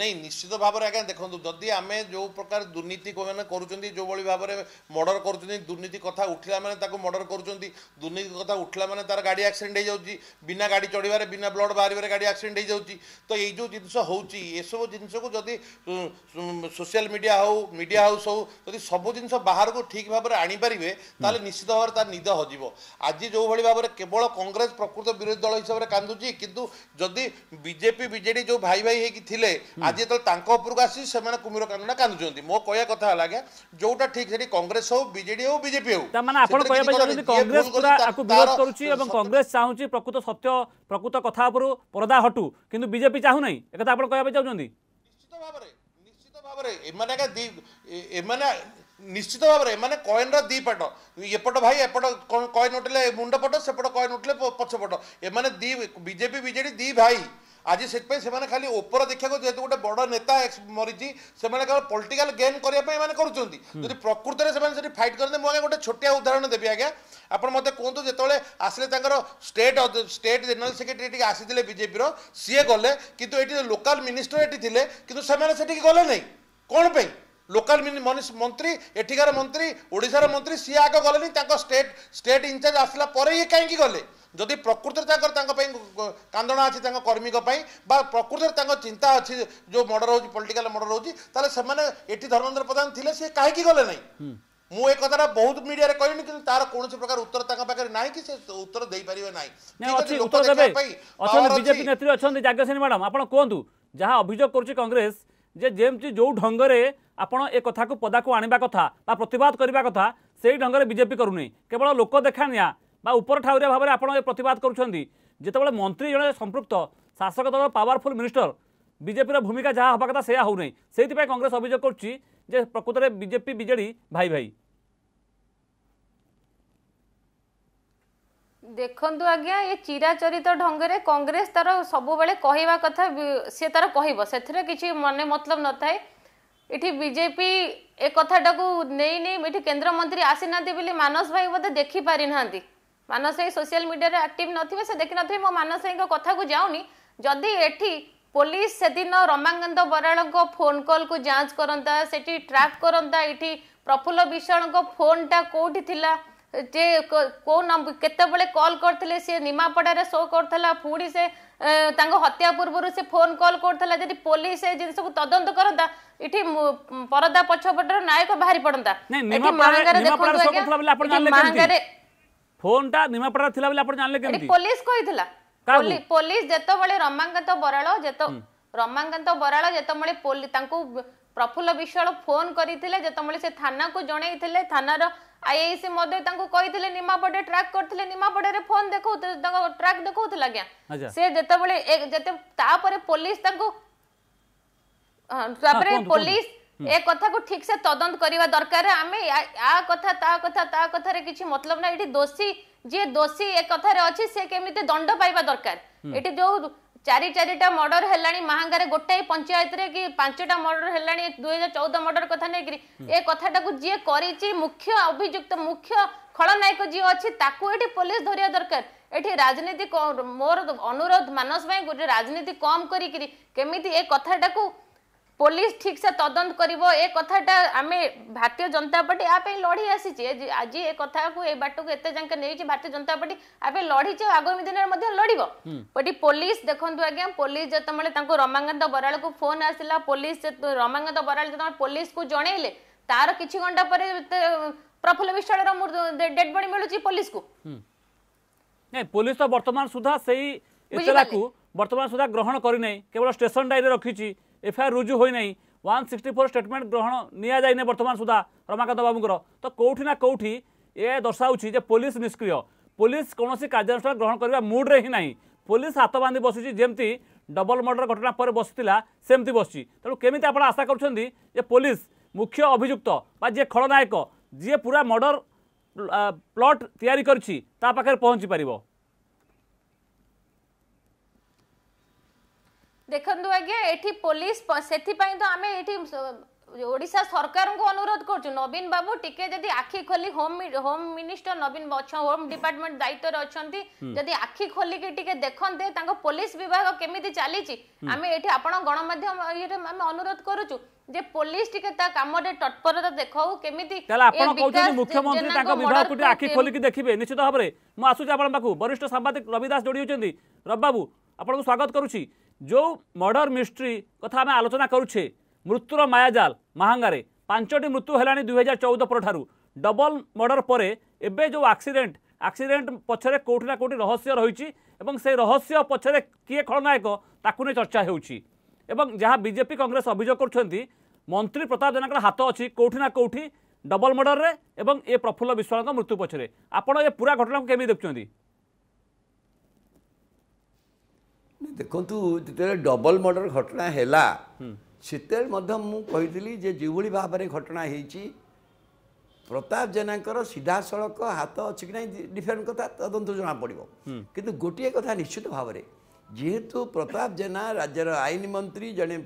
Speaker 5: ନାଇଁ ନିଶ୍ଚିତ ଭାବରେ ଆଜ୍ଞା ଦେଖନ୍ତୁ ଯଦି ଆମେ ଯେଉଁ ପ୍ରକାର ଦୁର୍ନୀତି ମାନେ କରୁଛନ୍ତି ଯେଉଁଭଳି ଭାବରେ ମର୍ଡ଼ର କରୁଛନ୍ତି ଦୁର୍ନୀତି କଥା ଉଠିଲା ମାନେ ତାକୁ ମର୍ଡ଼ର କରୁଛନ୍ତି ଦୁର୍ନୀତି କଥା ଉଠିଲା ମାନେ ତାର ଗାଡ଼ି ଆକ୍ସିଡେଣ୍ଟ ହେଇଯାଉଛି ବିନା ଗାଡ଼ି ଚଢ଼ିବାରେ ବିନା ବ୍ଲଡ଼ ବାହାରିବାରେ ଗାଡ଼ି ଆକ୍ସିଡେଣ୍ଟ ହେଇଯାଉଛି ତ ଏଇ ଯେଉଁ ଜିନିଷ ହେଉଛି ଏସବୁ ଜିନିଷକୁ ଯଦି ସୋସିଆଲ ମିଡ଼ିଆ ହେଉ ମିଡ଼ିଆ ହାଉସ୍ ହେଉ ଯଦି ସବୁ ଜିନିଷ ବାହାରକୁ ଠିକ୍ ଭାବରେ ଆଣିପାରିବେ ତାହେଲେ ନିଶ୍ଚିତ ଭାବରେ ତାର ନିଦ ହଜିବ ଆଜି ଯେଉଁଭଳି ଭାବରେ କେବଳ କଂଗ୍ରେସ ପ୍ରକୃତ ବିରୋଧୀ ଦଳ ହିସାବରେ କାନ୍ଦୁଛି କିନ୍ତୁ ଯଦି ବିଜେପି ବିଜେଡ଼ି ଯେଉଁ ଭାଇ ଭାଇ ହେଇକି ଥିଲେ ଆଜି ଯେତେବେଳେ ତାଙ୍କ ଉପରକୁ ଆସିଛି ସେମାନେ କୁମ୍ଭୀର କାନ୍ଦୁନା କାନ୍ଦୁଛନ୍ତି ମୋ କହିବା କଥା ହେଲା ଆଜ୍ଞା ଯୋଉଟା ଠିକ ସେଠି କଂଗ୍ରେସ ହଉ ବିଜେଡି ହଉ ବିଜେପି ହଉ
Speaker 1: ତାମାନେ ଆପଣ କହିବା ପାଇଁ ଚାହୁଁଛନ୍ତି କଂଗ୍ରେସ ପୁରା ଆକୁ ବିରୋଧ କରୁଛି ଏବଂ କଂଗ୍ରେସ ଚାହୁଁଛି ପ୍ରକୃତ ସତ୍ୟ ପ୍ରକୃତ କଥା ଉପରୁ ପରଦା ହଟୁ କିନ୍ତୁ ବିଜେପି ଚାହୁଁନାହିଁ ଏକଥା ଆପଣ କହିବା ପାଇଁ ଚାହୁଁଛନ୍ତି
Speaker 5: ନିଶ୍ଚିତ ଭାବରେ ନିଶ୍ଚିତ ଭାବରେ ଏମାନେ ଆଜ୍ଞା ଏମାନେ ନିଶ୍ଚିତ ଭାବରେ ଏମାନେ କଏନର ଦୁଇ ପାଟ ଏପଟ ଭାଇ ଏପଟ କଏନ ଉଠିଲେ ମୁଣ୍ଡ ପଟ ସେପଟ କଏନ ଉଠିଲେ ପଛପଟ ଏମାନେ ଦୁଇ ବିଜେପି ବିଜେଡ଼ି ଦୁଇ ଭାଇ आज से खाली ओपर देखा जेहतु गोटे बड़ नेता मरीज से केवल पॉलिटिकल गेन करने कर प्रकृत में से फाइट करते मुझे गोटे छोटिया उदाहरण देवी आज्ञा ଆପଣ ମୋତେ କୁହନ୍ତୁ ଯେତେବେଳେ ଆସିଲେ ତାଙ୍କର ଷ୍ଟେଟ୍ ଷ୍ଟେଟ୍ ଜେନେରାଲ୍ ସେକ୍ରେଟାରୀ ଟିକେ ଆସିଥିଲେ ବିଜେପିର ସିଏ ଗଲେ କିନ୍ତୁ ଏଠି ଲୋକାଲ୍ ମିନିଷ୍ଟର ଏଠି ଥିଲେ କିନ୍ତୁ ସେମାନେ ସେଠିକି ଗଲେ ନାହିଁ କ'ଣ ପାଇଁ ଲୋକାଲ୍ ମନ୍ତ୍ରୀ ଏଠିକାର ମନ୍ତ୍ରୀ ଓଡ଼ିଶାର ମନ୍ତ୍ରୀ ସିଏ ଆଗ ଗଲେନି ତାଙ୍କ ଷ୍ଟେଟ୍ ଷ୍ଟେଟ୍ ଇନଚାର୍ଜ ଆସିଲା ପରେ ଇଏ କାହିଁକି ଗଲେ ଯଦି ପ୍ରକୃତରେ ତାଙ୍କର ତାଙ୍କ ପାଇଁ କାନ୍ଦଣା ଅଛି ତାଙ୍କ କର୍ମୀଙ୍କ ପାଇଁ ବା ପ୍ରକୃତରେ ତାଙ୍କ ଚିନ୍ତା ଅଛି ଯେଉଁ ମର୍ଡ଼ର ହେଉଛି ପଲିଟିକାଲ ମର୍ଡ଼ର ହେଉଛି ତାହେଲେ ସେମାନେ ଏଠି ଧର୍ମେନ୍ଦ୍ର ପ୍ରଧାନ ଥିଲେ ସେ କାହିଁକି ଗଲେ ନାହିଁ ମୁଁ ଏ କଥାଟା ବହୁତ ମିଡିଆରେ କହିଲିନି କିନ୍ତୁ ତାର କୌଣସି ପ୍ରକାର ଉତ୍ତର ତାଙ୍କ ପାଖରେ ନାହିଁ କି ସେ ଉତ୍ତର ଦେଇପାରିବେ ନାହିଁ
Speaker 1: ବିଜେପି ନେତ୍ରୀ ଅଛନ୍ତି ଜାଗସିନୀ ମ୍ୟାଡ଼ାମ ଆପଣ କୁହନ୍ତୁ ଯାହା ଅଭିଯୋଗ କରୁଛି କଂଗ୍ରେସ ଯେ ଯେମିତି ଯେଉଁ ଢଙ୍ଗରେ ଆପଣ ଏ କଥାକୁ ପଦାକୁ ଆଣିବା କଥା ବା ପ୍ରତିବାଦ କରିବା କଥା ସେଇ ଢଙ୍ଗରେ ବିଜେପି କରୁନି କେବଳ ଲୋକ ଦେଖା ନିଆଁ বা উপর ঠাউরিয়া ভাবে আপনার প্রতিবাদ করছেন যেতবে মন্ত্রী জন সম্পৃক্ত শাসক দল পাওয়ারফুল মিনিষ্টর বিজেপির ভূমিকা যা হওয়া কথা সেয়া হোক সেইপাই কংগ্রেস অভিযোগ করছি যে প্রকৃতরে বিজেপি বিজেডি ভাই ভাই
Speaker 4: ଦେଖନ୍ତୁ ଆଜ୍ଞା ଏ ଚିରାଚରିତ ଢଙ୍ଗରେ କଂଗ୍ରେସ ତାର ସବୁବେଳେ କହିବା କଥା ସେ ତାର କହିବ ସେଥିରେ କିଛି ମନେ ମତଲବ ନଥାଏ ଏଠି কথাটা ଏ କଥାଟାକୁ এটি কেন্দ্রমন্ত্রী আসি না ଆସିନାହାନ୍ତି ବୋଲି ମାନସ ଭାଇ দেখিপারি ଦେଖିପାରିନାହାନ୍ତି ମାନସାହି ସୋସିଆଲ ମିଡ଼ିଆରେ ଆକ୍ଟିଭ୍ ନଥିବେ ସେ ଦେଖିନଥିବେ ମୋ ମାନସାହିଙ୍କ କଥାକୁ ଯାଉନି ଯଦି ଏଠି ପୋଲିସ ସେଦିନ ରମାକାନ୍ତ ବରାଳଙ୍କ ଫୋନ୍ କଲ୍କୁ ଯାଞ୍ଚ କରନ୍ତା ସେଠି ଟ୍ରାକ୍ କରନ୍ତା ଏଠି ପ୍ରଫୁଲ୍ଲ ବିଶ୍ୱାଳଙ୍କ ଫୋନ୍ଟା କେଉଁଠି ଥିଲା ଯେ କେଉଁ କେତେବେଳେ କଲ୍ କରିଥିଲେ ସିଏ ନିମାପଡ଼ାରେ ଶୋ କରୁଥିଲା ପୁଣି ସେ ତାଙ୍କ ହତ୍ୟା ପୂର୍ବରୁ ସେ ଫୋନ୍ କଲ୍ କରୁଥିଲା ଯଦି ପୋଲିସ ଏ ଜିନିଷକୁ ତଦନ୍ତ କରନ୍ତା ଏଠି ପରଦା ପଛପଟର ନାୟକ ବାହାରି ପଡ଼ନ୍ତା ମହାଙ୍ଗାରେ
Speaker 1: ଫୋନଟା ନିମାପଡ଼ାରେ ଥିଲା ବୋଲି ଆପଣ ଜାଣିଲେ କେମିତି
Speaker 4: ପୋଲିସ କହିଥିଲା ପୋଲିସ ଯେତେବେଳେ ରମାକାନ୍ତ ବରାଳ ଯେତେ ରମାକାନ୍ତ ବରାଳ ଯେତେବେଳେ ତାଙ୍କୁ ପ୍ରଫୁଲ୍ଲ ବିଶ୍ୱାଳ ଫୋନ କରିଥିଲେ ଯେତେବେଳେ ସେ ଥାନାକୁ ଜଣେଇଥିଲେ ଥାନାର ଆଇଏସି ମଧ୍ୟ ତାଙ୍କୁ କହିଥିଲେ ନିମାପଡ଼ା ଟ୍ରାକ୍ କରିଥିଲେ ନିମାପଡ଼ାରେ ଫୋନ ଦେଖଉଥିଲେ ତାଙ୍କ ଟ୍ରାକ୍ ଦେଖଉଥିଲେ ଆଜ୍ଞା ସେ ଯେତେବେଳେ ଯେତେ ତାପରେ ପୋଲିସ ତାଙ୍କୁ ତାପରେ ପୋଲିସ हम्म। कथा को ठीक से तदंत करवा दरकार आम आ कथा मतलब ना एटी दोषी जे दोषी ए कथा रे से केमिते दंड पाइबा दरकार ये हम्म। जो चार चारिटा मर्डर है महांगार गोटाए पंचायत रे कि पांचटा मर्डर हेलाणी 2014 मर्डर कथ ने हम्म। ए कथाटा को जे करिछि मुख्य अभिजुक्त मुख्य खड़नायक जे अछि पुलिस धरिया दरकार राजनीति मोर अनुरोध मानस भाई राजनीति कम करी कि केमिति ए ପୋଲିସ ଠିକସେ ତଦନ୍ତ କରିବ ଏ କଥାଟା ଆମେ ଭାରତୀୟ ଜନତା ପାର୍ଟି ଆ ପାଇଁ ଲଢ଼ି ଆସିଛି ଆଜି ଏ କଥାକୁ ଏ ବାଟକୁ ଏତେ ଯାଙ୍କେ ନେଇଛି ଭାରତୀୟ ଜନତା ପାର୍ଟି ଆ ପାଇଁ ଲଢ଼ିଛି ଆଗାମୀ ଦିନରେ ମଧ୍ୟ ଲଢ଼ିବ ବଟ୍ ପୋଲିସ ଦେଖନ୍ତୁ ଆଜ୍ଞା ପୋଲିସ ଯେତେବେଳେ ତାଙ୍କୁ ରମାକାନ୍ତ ବରାଳକୁ ଫୋନ ଆସିଲା ପୋଲିସ ରମାକାନ୍ତ ବରାଳ ଯେତେବେଳେ ପୋଲିସକୁ ଜଣେଇଲେ ତାର କିଛି ଘଣ୍ଟା ପରେ ପ୍ରଫୁଲ୍ଲ ବିଶ୍ୱାଳର ଡେଡ୍ ବଡି ମିଳୁଛି ପୋଲିସକୁ
Speaker 1: ପୋଲିସ ତ ବର୍ତ୍ତମାନ ସୁଦ୍ଧା ସେଇ ଏତଲାକୁ ବର୍ତ୍ତମାନ ସୁଦ୍ଧା ଗ୍ରହଣ କରିନାହିଁ କେବଳ ଷ୍ଟେସନ ଡାଏରୀରେ ରଖିଛି এফআইআর রুজু হয়ে নাই ওয়ান সিক্সটি ফোর স্টেটমেন্ট গ্রহণ নিয়ে যায়নি বর্তমান সুদ্ধা রমাকান্ত বাবুঙ্কর তো কোটি না কোটি এ দর্শাউছি যে পুলিশ নিষ্ক্রিয় পুলিশ কৌশি কার্যানুষ্ঠান গ্রহণ করা মুড্রে হি না পুলিশ হাত বাঁধি বসুছি যেমতি ডবল মর্ডর ঘটনা পরে বসুলা সেমতি বসছি তেমন কেমি আপনার আশা করছেন যে পুলিশ মুখ্য অভিযুক্ত বা যে খলনায়ক যিয়ে পুরা মর্ডর প্লট তৈরি করছি তা পাখে পৌঁছি পারিব
Speaker 4: ଦେଖନ୍ତୁ ଆଜ୍ଞା ଏଠି ପୋଲିସ ସେଥିପାଇଁ ତ ଆମେ ଏଠି ଓଡ଼ିଶା ସରକାରଙ୍କୁ ଅନୁରୋଧ କରୁଛୁ ନବୀନ ବାବୁ ଟିକେ ଯଦି ଆଖି ଖୋଲି ହୋମ୍ ହୋମ୍ ମିନିଷ୍ଟର ନବୀନ ହୋମ୍ ଡିପାର୍ଟମେଣ୍ଟ ଦାୟିତ୍ୱରେ ଅଛନ୍ତି ଯଦି ଆଖି ଖୋଲିକି ଟିକେ ଦେଖନ୍ତେ ତାଙ୍କ ପୋଲିସ ବିଭାଗ କେମିତି ଚାଲିଛି ଆମେ ଏଠି ଆପଣ ଗଣମାଧ୍ୟମ ଇଏରେ ଆମେ ଅନୁରୋଧ କରୁଛୁ ଯେ ପୋଲିସ ଟିକେ ତା କାମରେ ତତ୍ପରତା ଦେଖାଉ କେମିତି
Speaker 1: ଆପଣ କହୁଛନ୍ତି ମୁଖ୍ୟମନ୍ତ୍ରୀ ତାଙ୍କ ବିଭାଗକୁ ଟିକେ ଆଖି ଖୋଲିକି ଦେଖିବେ ନିଶ୍ଚିତ ଭାବରେ ମୁଁ ଆସୁଛି ଆପଣଙ୍କ ପାଖକୁ ବରିଷ୍ଠ ସାମ୍ବାଦିକ ରବି ଦାସ ଯୋଡ଼ି ହେଉଛନ୍ତି ରବି ବାବୁ ଆପଣଙ୍କୁ ସ୍ୱାଗତ କରୁଛି ଯେଉଁ ମର୍ଡ଼ର ମିଷ୍ଟ୍ରି କଥା ଆମେ ଆଲୋଚନା କରୁଛେ ମୃତ୍ୟୁର ମାୟାଜାଲ ମାହାଙ୍ଗାରେ ପାଞ୍ଚଟି ମୃତ୍ୟୁ ହେଲାଣି ଦୁଇହଜାର ଚଉଦ ପରଠାରୁ ଡବଲ ମର୍ଡ଼ର ପରେ ଏବେ ଯେଉଁ ଆକ୍ସିଡେଣ୍ଟ ଆକ୍ସିଡେଣ୍ଟ ପଛରେ କେଉଁଠି ନା କେଉଁଠି ରହସ୍ୟ ରହିଛି ଏବଂ ସେହି ରହସ୍ୟ ପଛରେ କିଏ ଖଳନାୟକ ତାକୁ ନେଇ ଚର୍ଚ୍ଚା ହେଉଛି ଏବଂ ଯାହା ବିଜେପି କଂଗ୍ରେସ ଅଭିଯୋଗ କରୁଛନ୍ତି ମନ୍ତ୍ରୀ ପ୍ରତାପ ଜେନାଙ୍କର ହାତ ଅଛି କେଉଁଠି ନା କେଉଁଠି ଡବଲ ମର୍ଡ଼ରରେ ଏବଂ ଏ ପ୍ରଫୁଲ୍ଲ ବିଶ୍ୱାଳଙ୍କ ମୃତ୍ୟୁ ପଛରେ ଆପଣ ଏ ପୁରା ଘଟଣାକୁ କେମିତି ଦେଖୁଛନ୍ତି
Speaker 6: ଦେଖନ୍ତୁ ଯେତେବେଳେ ଡବଲ ମର୍ଡ଼ର ଘଟଣା ହେଲା ସେତେବେଳେ ମଧ୍ୟ ମୁଁ କହିଥିଲି ଯେ ଯେଉଁଭଳି ଭାବରେ ଘଟଣା ହେଇଛି ପ୍ରତାପ ଜେନାଙ୍କର ସିଧାସଳଖ ହାତ ଅଛି କି ନାହିଁ ଡିଫେରେଣ୍ଟ କଥା ତଦନ୍ତ ଜଣାପଡ଼ିବ କିନ୍ତୁ ଗୋଟିଏ କଥା ନିଶ୍ଚିତ ଭାବରେ ଯେହେତୁ ପ୍ରତାପ ଜେନା ରାଜ୍ୟର ଆଇନ ମନ୍ତ୍ରୀ ଜଣେ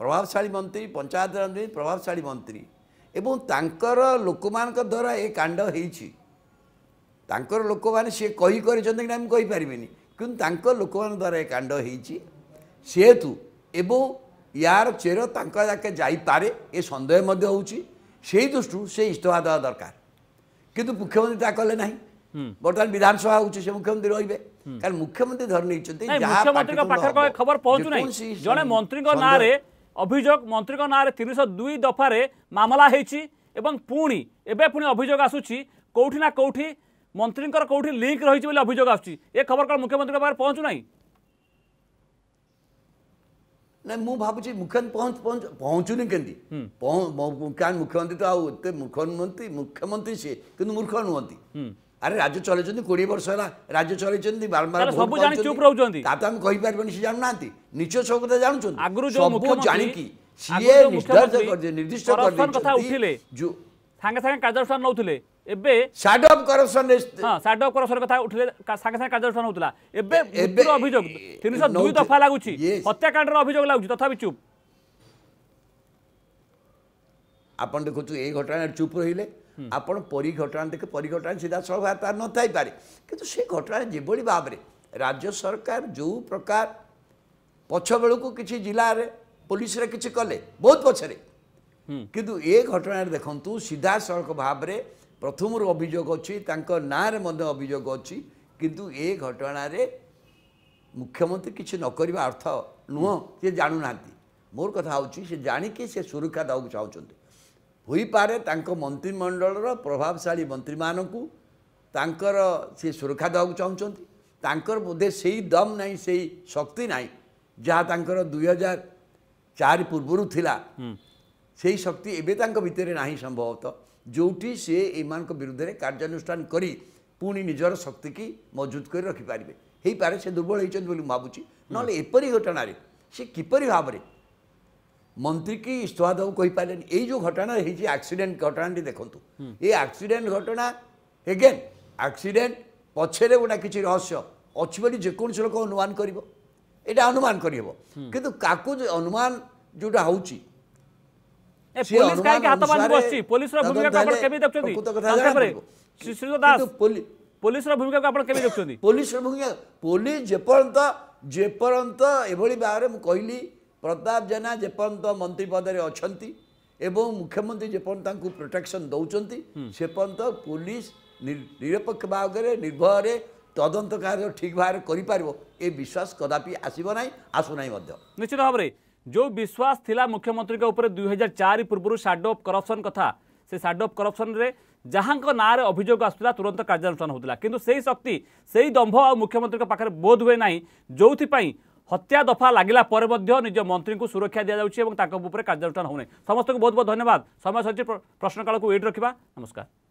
Speaker 6: ପ୍ରଭାବଶାଳୀ ମନ୍ତ୍ରୀ ପଞ୍ଚାୟତ ମନ୍ତ୍ରୀ ପ୍ରଭାବଶାଳୀ ମନ୍ତ୍ରୀ ଏବଂ ତାଙ୍କର ଲୋକମାନଙ୍କ ଦ୍ୱାରା ଏ କାଣ୍ଡ ହେଇଛି ତାଙ୍କର ଲୋକମାନେ ସିଏ କହି କରିଛନ୍ତି କି ନା ମୁଁ କହିପାରିବିନି କିନ୍ତୁ ତାଙ୍କ ଲୋକମାନଙ୍କ ଦ୍ୱାରା ଏ କାଣ୍ଡ ହେଇଛି ସେହେତୁ ଏବଂ ୟାର ଚେର ତାଙ୍କ ଯାକେ ଯାଇପାରେ ଏ ସନ୍ଦେହ ମଧ୍ୟ ହେଉଛି ସେଇ ଦୃଷ୍ଟିରୁ ସେ ଇସ୍ତଫା ଦେବା ଦରକାର କିନ୍ତୁ ମୁଖ୍ୟମନ୍ତ୍ରୀ ତା କଲେ ନାହିଁ ବର୍ତ୍ତମାନ ବିଧାନସଭା ହେଉଛି ସେ ମୁଖ୍ୟମନ୍ତ୍ରୀ ରହିବେ କାରଣ ମୁଖ୍ୟମନ୍ତ୍ରୀ ଧରି ନେଇଛନ୍ତି
Speaker 1: ମୁଖ୍ୟମନ୍ତ୍ରୀଙ୍କ ପାଖରେ ଖବର ପହଞ୍ଚୁ ନାହିଁ ଜଣେ ମନ୍ତ୍ରୀଙ୍କ ନାଁରେ ଅଭିଯୋଗ ମନ୍ତ୍ରୀଙ୍କ ନାଁରେ ତିନିଶହ ଦୁଇ ଦଫାରେ ମାମଲା ହେଇଛି ଏବଂ ପୁଣି ଏବେ ପୁଣି ଅଭିଯୋଗ ଆସୁଛି କେଉଁଠି ନା କେଉଁଠି ମନ୍ତ୍ରୀଙ୍କର କେଉଁଠି ଲିଙ୍କ୍ ରହିଛି ବୋଲି ଅଭିଯୋଗ ଆସୁଛି ଏ ଖବର କ'ଣ ମୁଖ୍ୟମନ୍ତ୍ରୀଙ୍କ ପାଖରେ ପହଞ୍ଚୁ ନାହିଁ
Speaker 6: ନାଇଁ ମୁଁ ଭାବୁଛି ମୁଖ୍ୟମନ୍ତ୍ରୀ ପହଞ୍ଚ ପହଞ୍ଚ ପହଞ୍ଚୁନି କେମିତି କାରଣ ମୁଖ୍ୟମନ୍ତ୍ରୀ ତ ଆଉ ଏତେ ମୁଖ୍ୟମନ୍ତ୍ରୀ ମୁଖ୍ୟମନ୍ତ୍ରୀ ସିଏ କିନ୍ତୁ ମୂର୍ଖ ନୁହନ୍ତି ଆରେ ରାଜ୍ୟ ଚଲେଇଛନ୍ତି କୋଡ଼ିଏ ବର୍ଷ ହେଲା ରାଜ୍ୟ ଚଲେଇଛନ୍ତି ବାରମ୍ବାର
Speaker 1: ସବୁ ଜାଣି ଚୁପ୍ ରହୁଛନ୍ତି
Speaker 6: ତା ତ ଆମେ କହିପାରିବାନି ସେ ଜାଣୁନାହାନ୍ତି ନିଜ ସବୁ କଥା ଜାଣୁଛନ୍ତି
Speaker 1: ଆଗରୁ
Speaker 6: ସବୁ ଜାଣିକି ସିଏ ନିର୍ଦ୍ଦିଷ୍ଟ କରିଦେଇଛନ୍ତି
Speaker 1: ସାଙ୍ଗେ ସାଙ୍ଗେ କାର୍ଯ୍ୟାନୁଷ୍ଠାନ ନେଉଥିଲେ ଏବେ
Speaker 6: ସାଇଡ୍ ଅଫ୍ କରପ୍ସନ୍
Speaker 1: ହଁ ସାଇଡ୍ ଅଫ୍ କରପ୍ସନ୍ କଥା ଉଠିଲେ ସାଙ୍ଗେ ସାଙ୍ଗେ କାର୍ଯ୍ୟାନୁଷ୍ଠାନ ହେଉଥିଲା ଏବେ ଅଭିଯୋଗ ତିନିଶହ ଦୁଇ ଦଫା ଲାଗୁଛି ହତ୍ୟାକାଣ୍ଡର ଅଭିଯୋଗ ଲାଗୁଛି ତଥାପି ଚୁପ୍
Speaker 6: ଆପଣ ଦେଖନ୍ତୁ ଏଇ ଘଟଣାରେ ଚୁପ୍ ରହିଲେ ଆପଣ ପରୀ ଘଟଣା ଦେଖେ ପରୀ ଘଟଣା ସିଧାସଳଖ ତା ନଥାଇପାରେ କିନ୍ତୁ ସେ ଘଟଣା ଯେଭଳି ଭାବରେ ରାଜ୍ୟ ସରକାର ଯେଉଁ ପ୍ରକାର ପଛବେଳକୁ କିଛି ଜିଲ୍ଲାରେ ପୋଲିସରେ କିଛି କଲେ ବହୁତ ପଛରେ କିନ୍ତୁ ଏ ଘଟଣାରେ ଦେଖନ୍ତୁ ସିଧାସଳଖ ଭାବରେ ପ୍ରଥମରୁ ଅଭିଯୋଗ ଅଛି ତାଙ୍କ ନାଁରେ ମଧ୍ୟ ଅଭିଯୋଗ ଅଛି କିନ୍ତୁ ଏ ଘଟଣାରେ ମୁଖ୍ୟମନ୍ତ୍ରୀ କିଛି ନ କରିବା ଅର୍ଥ ନୁହଁ ସେ ଜାଣୁନାହାନ୍ତି ମୋର କଥା ହେଉଛି ସେ ଜାଣିକି ସେ ସୁରକ୍ଷା ଦେବାକୁ ଚାହୁଁଛନ୍ତି ହୋଇପାରେ ତାଙ୍କ ମନ୍ତ୍ରିମଣ୍ଡଳର ପ୍ରଭାବଶାଳୀ ମନ୍ତ୍ରୀମାନଙ୍କୁ ତାଙ୍କର ସେ ସୁରକ୍ଷା ଦେବାକୁ ଚାହୁଁଛନ୍ତି ତାଙ୍କର ବୋଧେ ସେଇ ଦମ୍ ନାହିଁ ସେଇ ଶକ୍ତି ନାହିଁ ଯାହା ତାଙ୍କର ଦୁଇ ହଜାର ଚାରି ପୂର୍ବରୁ ଥିଲା ସେଇ ଶକ୍ତି ଏବେ ତାଙ୍କ ଭିତରେ ନାହିଁ ସମ୍ଭବତଃ ଯେଉଁଠି ସିଏ ଏମାନଙ୍କ ବିରୁଦ୍ଧରେ କାର୍ଯ୍ୟାନୁଷ୍ଠାନ କରି ପୁଣି ନିଜର ଶକ୍ତିକି ମଜବୁତ କରି ରଖିପାରିବେ ହେଇପାରେ ସେ ଦୁର୍ବଳ ହେଇଛନ୍ତି ବୋଲି ମୁଁ ଭାବୁଛି ନହେଲେ ଏପରି ଘଟଣାରେ ସେ କିପରି ଭାବରେ ମନ୍ତ୍ରୀକି ଇସ୍ତଫା ଦେବାକୁ କହିପାରିଲେନି ଏଇ ଯେଉଁ ଘଟଣା ହେଇଛି ଆକ୍ସିଡେଣ୍ଟ ଘଟଣାଟି ଦେଖନ୍ତୁ ଏ ଆକ୍ସିଡେଣ୍ଟ ଘଟଣା ଏଗେନ୍ ଆକ୍ସିଡେଣ୍ଟ ପଛରେ ଗୋଟା କିଛି ରହସ୍ୟ ଅଛି ବୋଲି ଯେକୌଣସି ଲୋକ ଅନୁମାନ କରିବ ଏଇଟା ଅନୁମାନ କରିହେବ କିନ୍ତୁ କାକୁ ଅନୁମାନ ଯେଉଁଟା ହେଉଛି
Speaker 1: ପୋଲିସ କାହିଁକି ହାତ ବାନ୍ଧି ବସିଛି ପୋଲିସର ଭୂମିକାକୁ ଆପଣ କେମିତି ଦେଖୁଛନ୍ତି ତାପରେ ଶ୍ରୀଯୁକ୍ତ ଦାସ ପୋଲିସର ଭୂମିକାକୁ ଆପଣ କେମିତି ଦେଖୁଛନ୍ତି
Speaker 6: ପୋଲିସର ଭୂମିକା ପୋଲିସ ଯେପର୍ଯ୍ୟନ୍ତ ଯେପର୍ଯ୍ୟନ୍ତ ଏଭଳି ଭାବରେ ମୁଁ କହିଲି ପ୍ରତାପ ଜେନା ଯେପର୍ଯ୍ୟନ୍ତ ମନ୍ତ୍ରୀ ପଦରେ ଅଛନ୍ତି ଏବଂ ମୁଖ୍ୟମନ୍ତ୍ରୀ ଯେପର୍ଯ୍ୟନ୍ତ ତାଙ୍କୁ ପ୍ରୋଟେକ୍ସନ୍ ଦେଉଛନ୍ତି ସେ ପର୍ଯ୍ୟନ୍ତ ପୋଲିସ ନିରପେକ୍ଷ ଭାବରେ ନିର୍ଭୟରେ ତଦନ୍ତ କାର୍ଯ୍ୟ ଠିକ୍ ଭାବରେ କରିପାରିବ ଏ ବିଶ୍ୱାସ କଦାପି ଆସିବ ନାହିଁ ଆସୁନାହିଁ ମଧ୍ୟ
Speaker 1: ନିଶ୍ଚିତ ଭାବରେ जो विश्वास थिला मुख्यमंत्री दुई हजार चार पूर्व साडो अफ करपसन कथ से साडो अफ करपसन जहाँ ना अभोग आसाला तुरंत कार्यानुषान होता कि शक्ति से ही दंभ आ मुख्यमंत्री पाखे बोध हुए ना जो हत्या दफा लगे निज मंत्री को सुरक्षा दि जाऊँगी और कार्यानुषान होना समस्त को बहुत बहुत धन्यवाद समय सर प्रश्न काल को वेट रखा नमस्कार